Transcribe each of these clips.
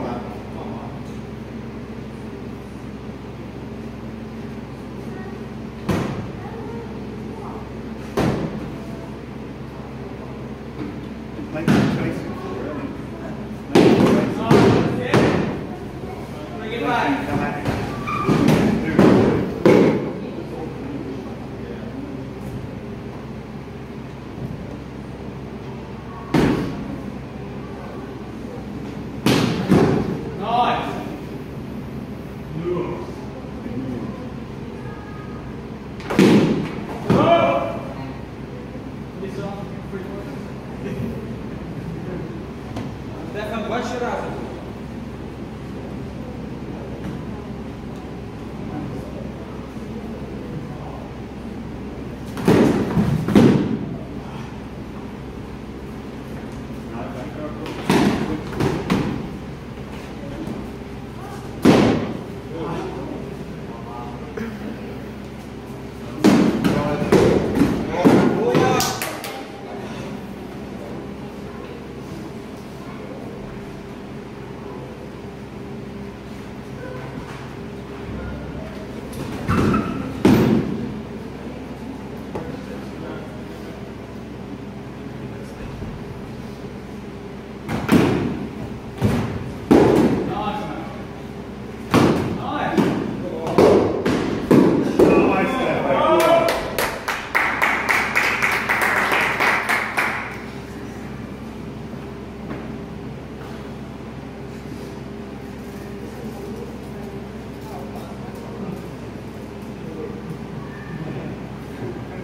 man. Them chasing for it, innit? Stefan, qual é a girafa?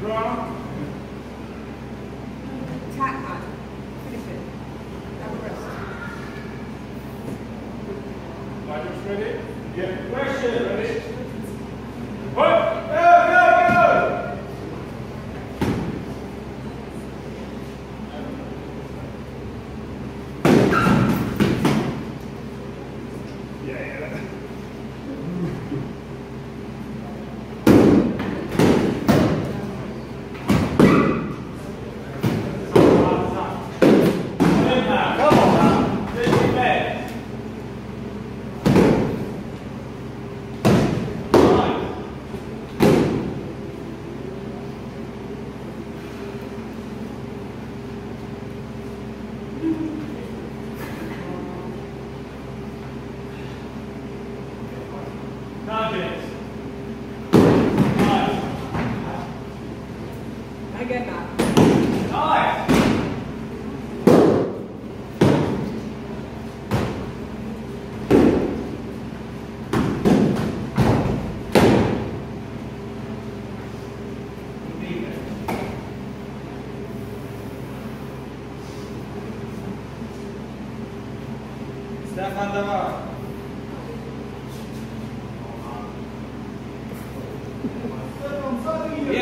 Attack man. Finish it. Have a rest. ready? Yeah. Question. Ready? What?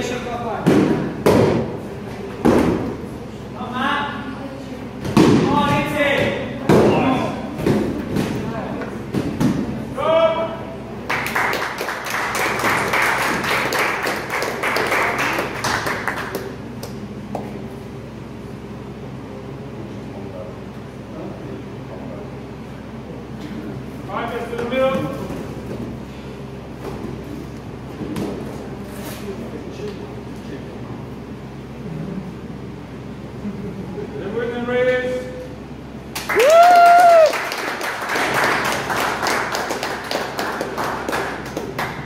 Deixa eu falar. Marcus to the middle.